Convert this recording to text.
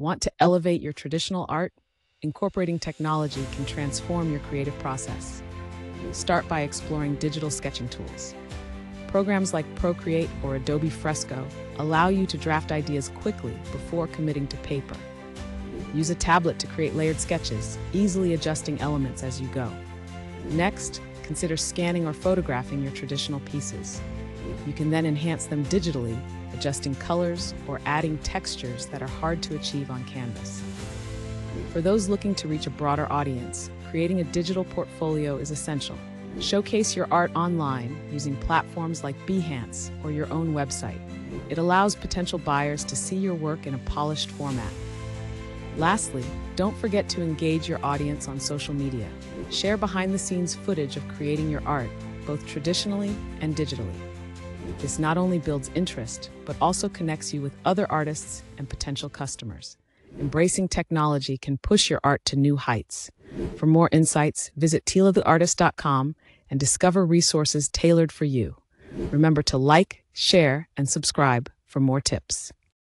Want to elevate your traditional art? Incorporating technology can transform your creative process. Start by exploring digital sketching tools. Programs like Procreate or Adobe Fresco allow you to draft ideas quickly before committing to paper. Use a tablet to create layered sketches, easily adjusting elements as you go. Next, consider scanning or photographing your traditional pieces. You can then enhance them digitally, adjusting colors or adding textures that are hard to achieve on canvas. For those looking to reach a broader audience, creating a digital portfolio is essential. Showcase your art online using platforms like Behance or your own website. It allows potential buyers to see your work in a polished format. Lastly, don't forget to engage your audience on social media. Share behind the scenes footage of creating your art, both traditionally and digitally. This not only builds interest, but also connects you with other artists and potential customers. Embracing technology can push your art to new heights. For more insights, visit tilatheartist.com and discover resources tailored for you. Remember to like, share, and subscribe for more tips.